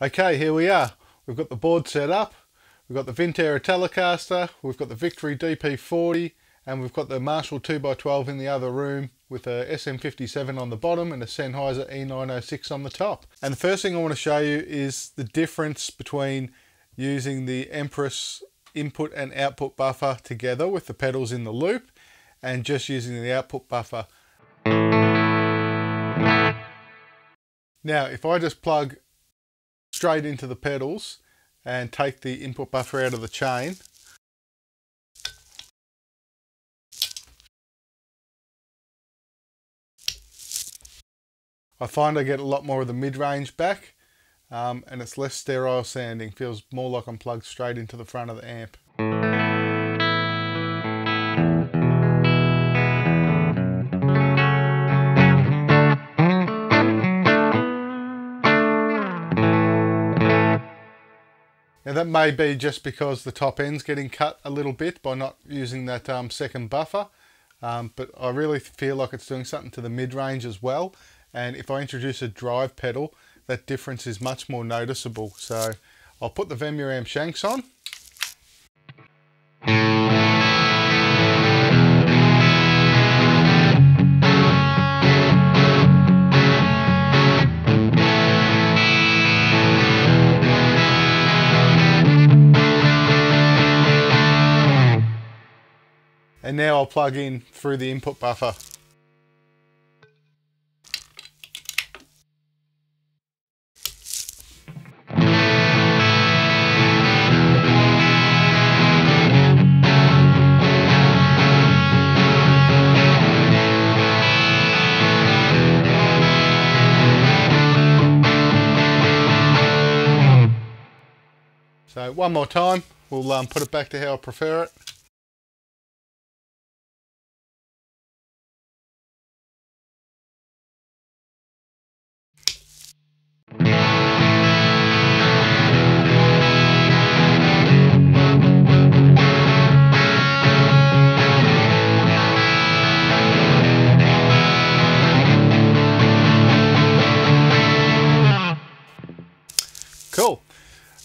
Okay, here we are. We've got the board set up. We've got the Vintera Telecaster, we've got the Victory DP40, and we've got the Marshall 2x12 in the other room with a SM57 on the bottom and a Sennheiser E906 on the top. And the first thing I want to show you is the difference between using the Empress input and output buffer together with the pedals in the loop and just using the output buffer. Now, if I just plug straight into the pedals and take the input buffer out of the chain, I find I get a lot more of the mid-range back um, and it's less sterile sounding, feels more like I'm plugged straight into the front of the amp. That may be just because the top end's getting cut a little bit by not using that um, second buffer, um, but I really feel like it's doing something to the mid-range as well. And if I introduce a drive pedal, that difference is much more noticeable. So I'll put the Vemuram shanks on. And now I'll plug in through the input buffer. So one more time, we'll um, put it back to how I prefer it. Cool.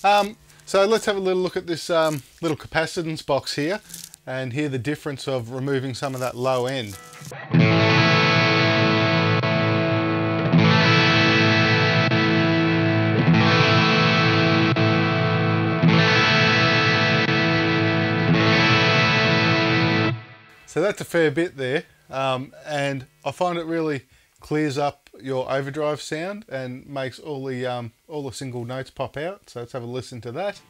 Um, so let's have a little look at this um, little capacitance box here and hear the difference of removing some of that low end. So that's a fair bit there um, and I find it really clears up your overdrive sound and makes all the um, all the single notes pop out. So let's have a listen to that.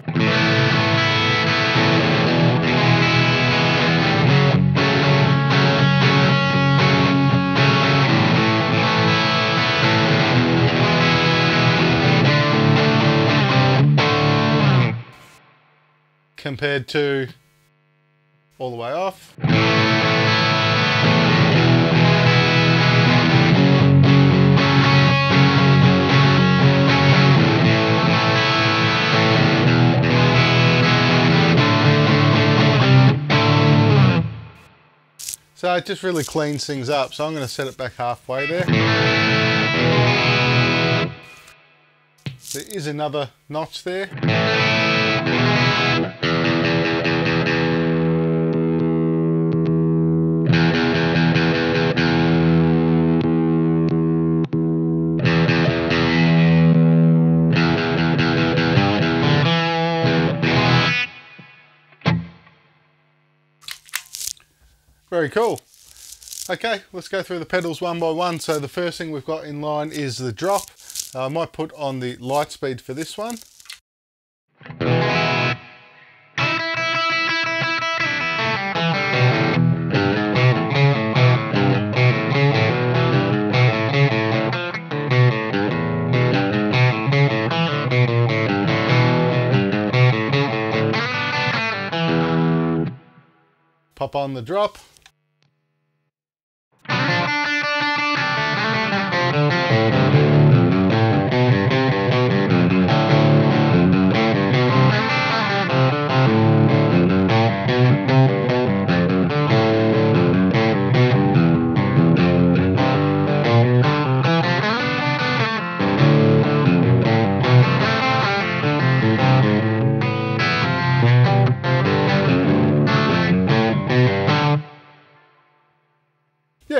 Compared to all the way off. So it just really cleans things up. So I'm going to set it back halfway there. There is another notch there. Very cool. Okay, let's go through the pedals one by one. So the first thing we've got in line is the drop. Uh, I might put on the light speed for this one. Pop on the drop.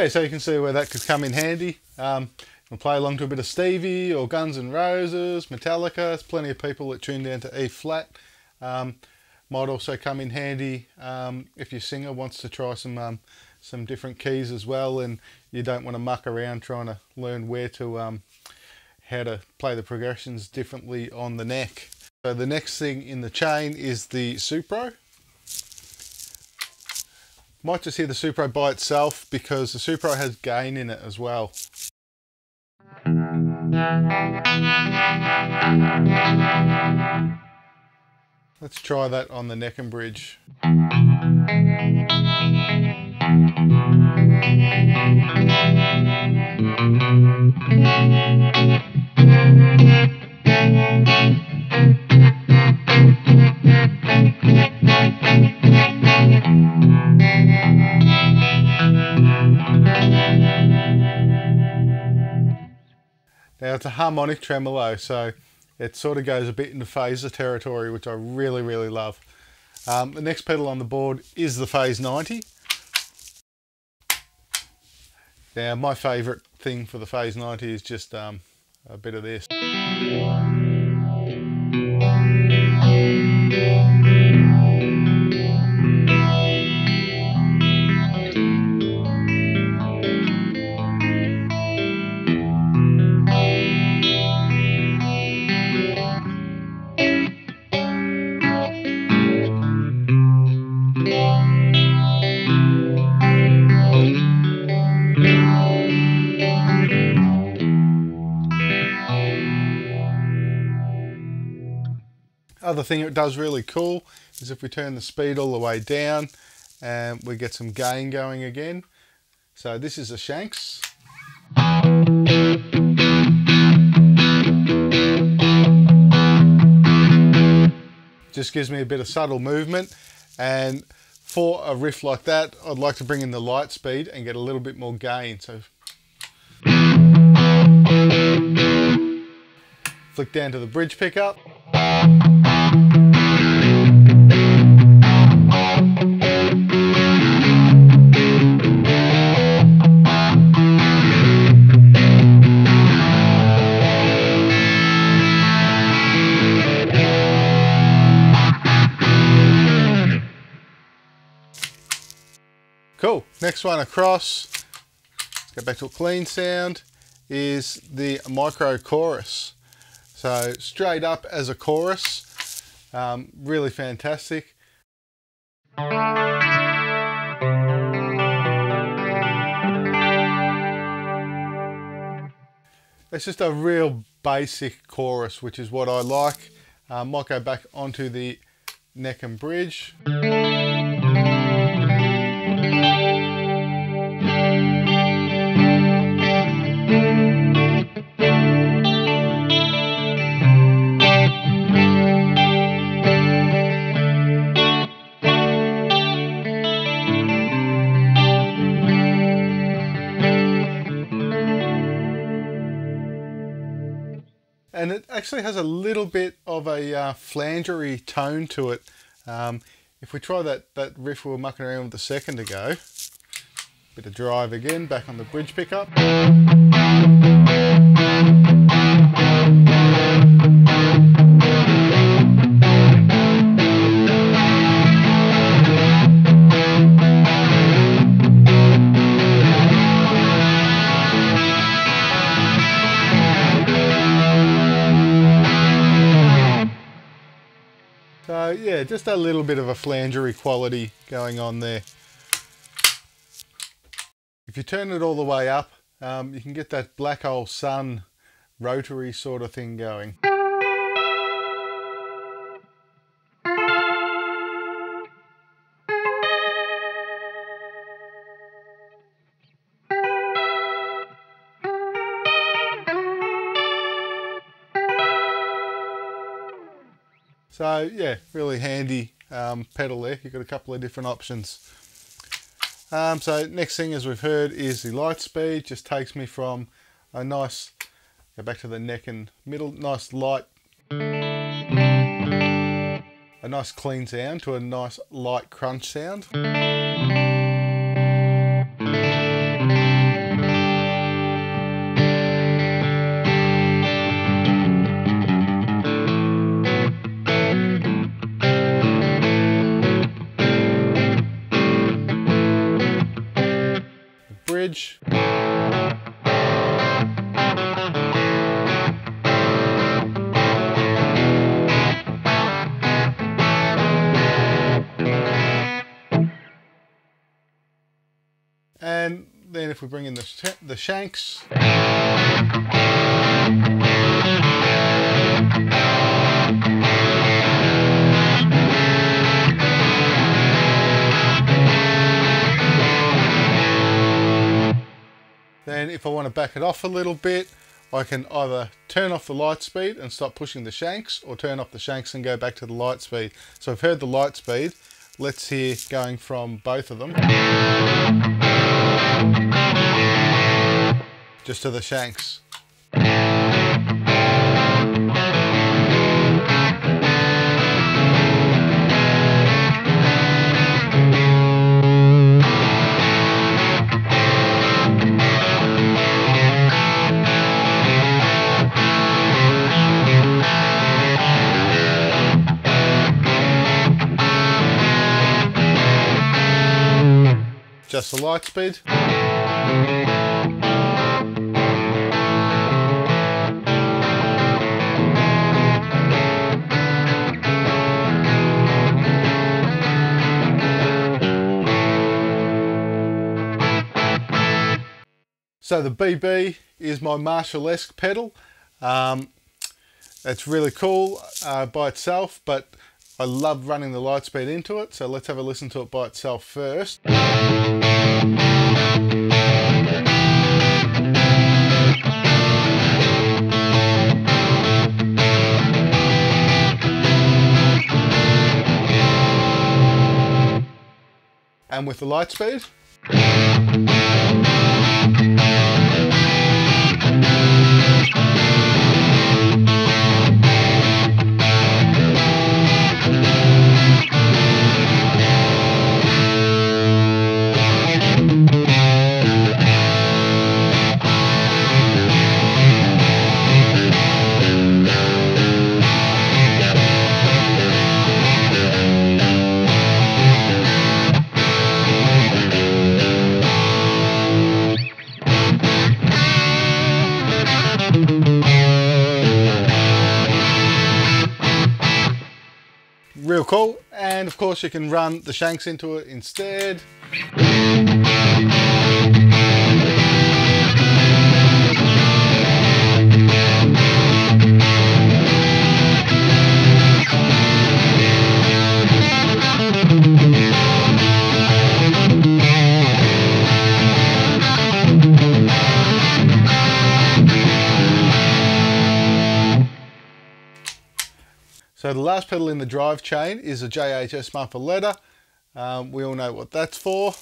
Yeah, so you can see where that could come in handy. Um, will play along to a bit of Stevie or Guns N' Roses, Metallica. There's plenty of people that tune down to E flat. Um, might also come in handy um, if your singer wants to try some um, some different keys as well, and you don't want to muck around trying to learn where to um, how to play the progressions differently on the neck. So the next thing in the chain is the Supro. Might just hear the Supro by itself because the Supro has gain in it as well. Let's try that on the neck and bridge. It's a harmonic tremolo, so it sort of goes a bit into phaser territory, which I really, really love. Um, the next pedal on the board is the Phase 90. Now my favourite thing for the Phase 90 is just um, a bit of this. Other thing it does really cool is if we turn the speed all the way down and we get some gain going again. So this is a Shanks. Just gives me a bit of subtle movement and for a riff like that I'd like to bring in the light speed and get a little bit more gain. So flick down to the bridge pickup. Next one across, let's go back to a clean sound, is the micro chorus. So straight up as a chorus, um, really fantastic. It's just a real basic chorus, which is what I like. Um, might go back onto the neck and bridge. Actually has a little bit of a uh, flangery tone to it. Um, if we try that, that riff we were mucking around with a second ago, bit of drive again, back on the bridge pickup. Just a little bit of a flangery quality going on there. If you turn it all the way up, um, you can get that black hole sun rotary sort of thing going. So yeah, really handy um, pedal there. You've got a couple of different options. Um, so next thing as we've heard is the light speed. Just takes me from a nice, go back to the neck and middle, nice light, a nice clean sound to a nice light crunch sound. We bring in the, the shanks, Then if I want to back it off a little bit, I can either turn off the light speed and stop pushing the shanks or turn off the shanks and go back to the light speed. So I've heard the light speed. Let's hear going from both of them. Just to the shanks. Just the light speed. So the BB is my Marshall-esque pedal. Um, it's really cool uh, by itself, but I love running the Lightspeed into it, so let's have a listen to it by itself first. And with the Lightspeed. real cool and of course you can run the shanks into it instead So the last pedal in the drive chain is a JHS Muffuletta. Um, we all know what that's for.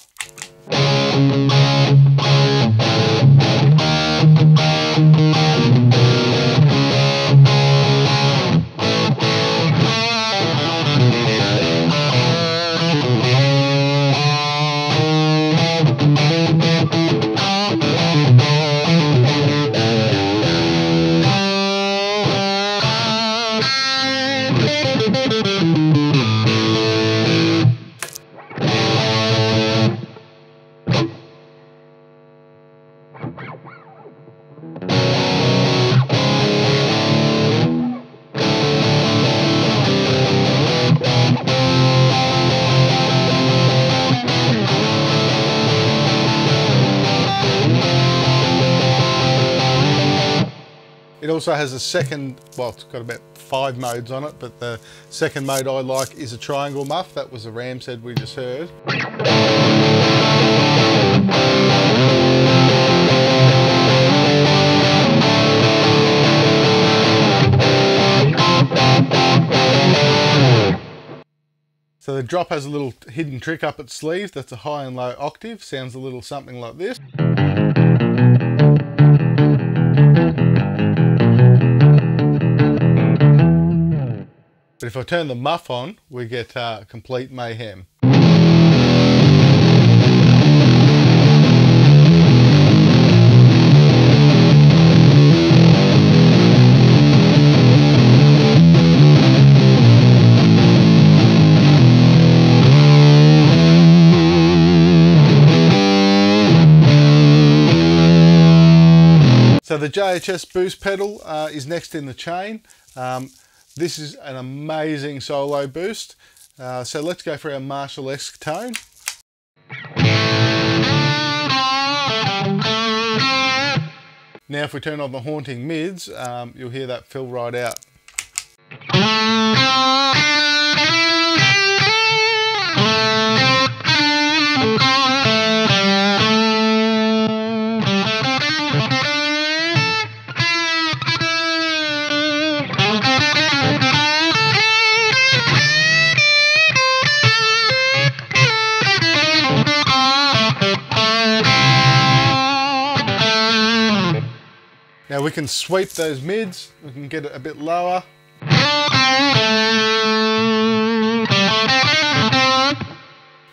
Also has a second, well, it's got about five modes on it, but the second mode I like is a triangle muff. That was the Ram's Head we just heard. So the drop has a little hidden trick up its sleeve. That's a high and low octave. Sounds a little something like this. But if I turn the muff on, we get uh, complete mayhem. So the JHS boost pedal uh, is next in the chain. Um, this is an amazing solo boost. Uh, so let's go for our Marshall-esque tone. Now if we turn on the haunting mids, um, you'll hear that fill right out. We can sweep those mids, we can get it a bit lower. I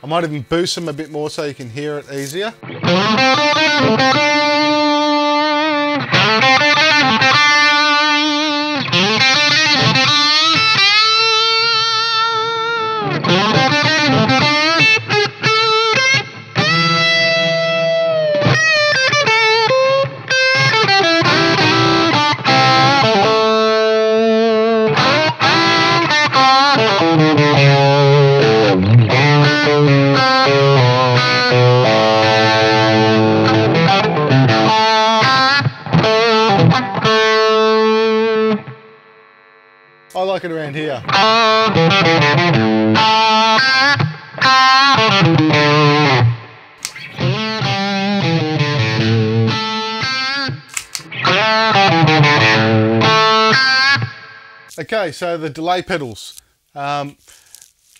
might even boost them a bit more so you can hear it easier. Okay, so the delay pedals. Um,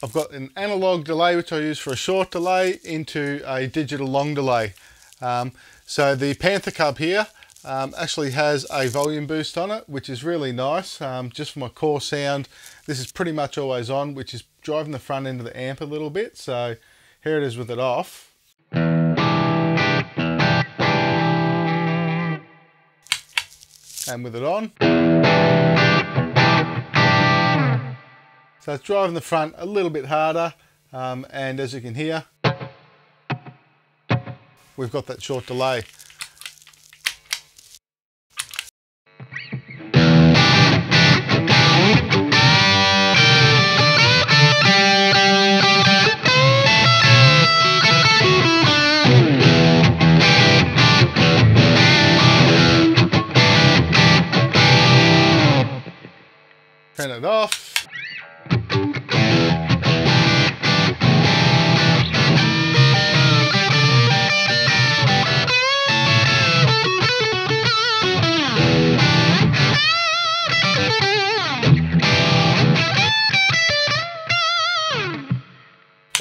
I've got an analog delay which I use for a short delay into a digital long delay. Um, so the Panther Cub here um, actually has a volume boost on it which is really nice um, just for my core sound. This is pretty much always on which is driving the front end of the amp a little bit so here it is with it off. And with it on. So it's driving the front a little bit harder um, and as you can hear we've got that short delay.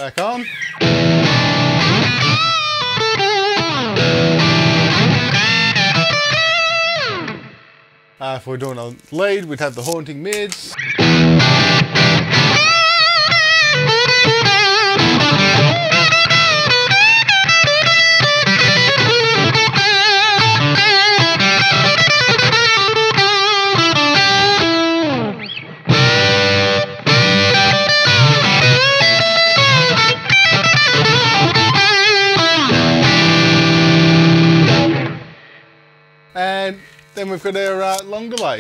Back on. Uh, if we're doing a lead, we'd have the haunting mids. And then we've got our uh, long delay.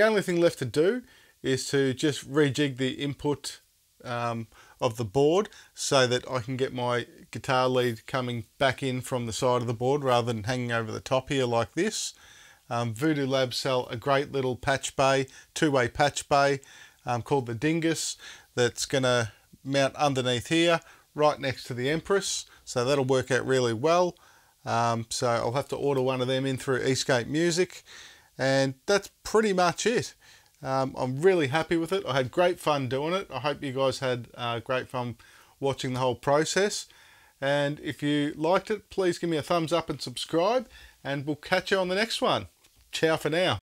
The only thing left to do is to just rejig the input um, of the board so that I can get my guitar lead coming back in from the side of the board rather than hanging over the top here like this. Um, Voodoo Labs sell a great little patch bay, two-way patch bay um, called the Dingus that's going to mount underneath here right next to the Empress so that'll work out really well. Um, so I'll have to order one of them in through Eastgate Music and that's pretty much it. Um, I'm really happy with it. I had great fun doing it. I hope you guys had uh, great fun watching the whole process. And if you liked it, please give me a thumbs up and subscribe. And we'll catch you on the next one. Ciao for now.